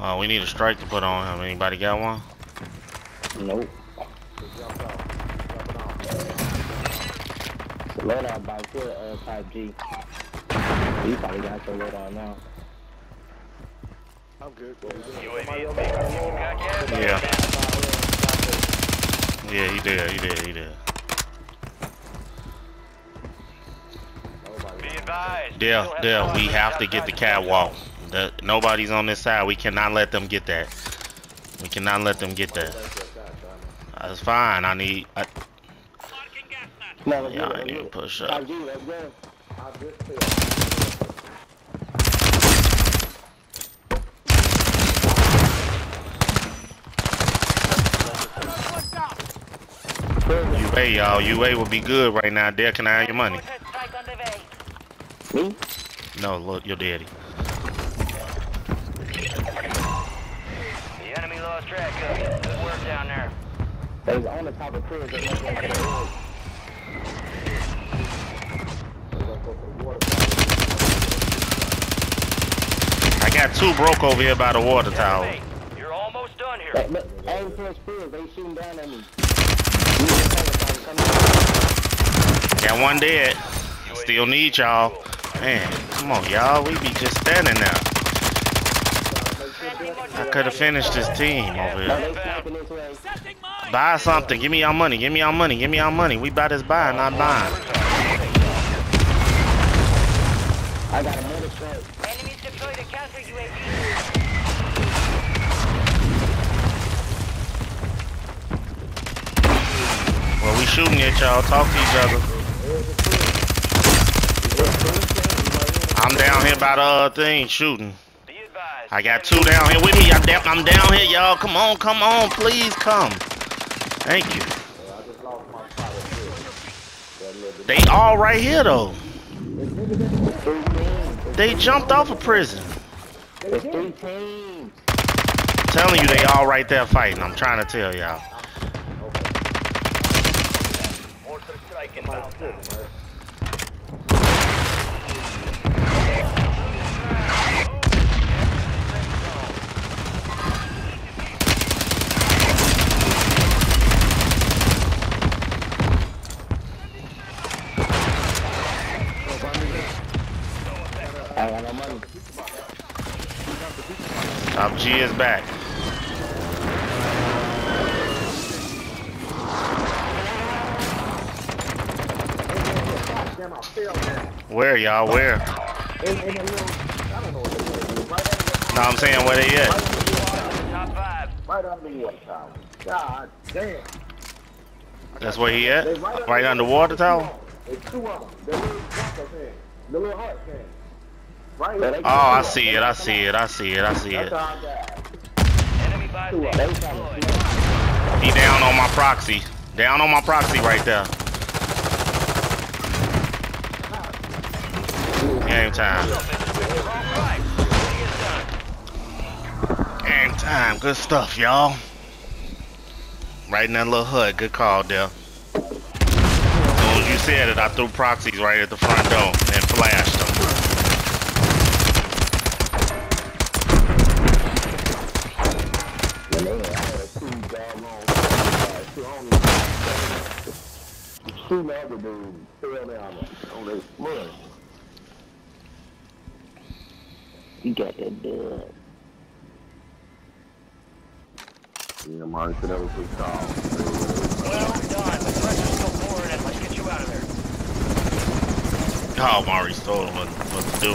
Oh, we need a strike to put on him. Anybody got one? Nope. The loadout by here, uh, type G. You probably got your loadout now. I'm good. UAV is being fuel got gas. Yeah. Yeah, he did. He did. He did. Be advised. Dale, Still Dale, we have to get the outside catwalk. The, nobody's on this side. We cannot let them get that. We cannot let them get that. That's fine. I need. I, No, yeah, I need to push up. Type G, let's go. I just feel. UA, y'all. UA would be good right now. Dale, can I have your money? Me? No, look, your daddy. The enemy lost track of you. Good work down there. They was on the top of Chris. They went back to the road. I got two broke over here by the water tower. Hey, you're almost done here. Hey, look, aim towards Chris. They shooting down at me. You in cover, come on. Got one dead. Still need y'all. Man, come on, y'all. We be just standing there. I could have finished this team over here. they sniping this way. Buy something. Give me y'all money. Give me y'all money. Give me y'all money. We buy this buy, not buying. I got a strike. Enemies deployed a counter UAV. Well, we shooting at y'all. Talk to each other. I'm down here by the uh, thing shooting. I got two down here with me. I'm down, here, y'all. Come on, come on. Please come. Thank you. They all right here, though. They jumped off of prison. Telling you they all right there fighting. I'm trying to tell y'all. I got no. Top G is back. Where y'all? Where? Right under, No, I'm saying where they at. Right under water tower. That's where he at? They Right underwater tower? There's two of them. The little heart thing. Right. Oh, I see it. I see it. I see it. I see it. He down on my proxy. Down on my proxy right there. Game time. Game time. Good stuff, y'all. Right in that little hut. Good call, there. As soon as you said it, I threw proxies right at the front door and flashed them. Yeah, they had two doggone, two homies. Shooting the other dude. Fell down on their foot. He got that dub. Yeah, Marty said that was his call. Well done. The pressure's still pouring in. Let's get you out of there. Oh, Maurice told him what, what to do.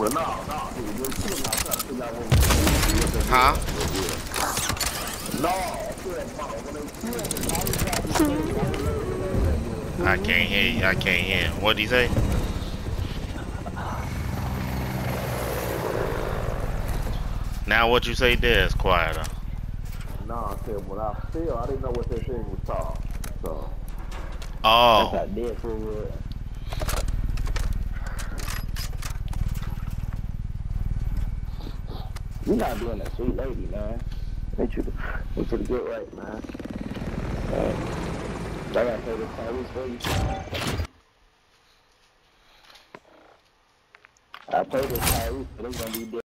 Well, no, no. He was just killing out trying to figure out what was going Huh? No, I said, Mama, when they killed him, all he got I can't hear you. I can't hear. him. What'd he say? Now what you say there is quieter. No, I said, when I fell, I didn't know what that thing was called. So, oh. That's Oh, how Deadpool was. You not doing that sweet lady, man. Ain't you the good right, man. Man, I gotta play this Tyrese for. I played this Tyrese, but it's gonna be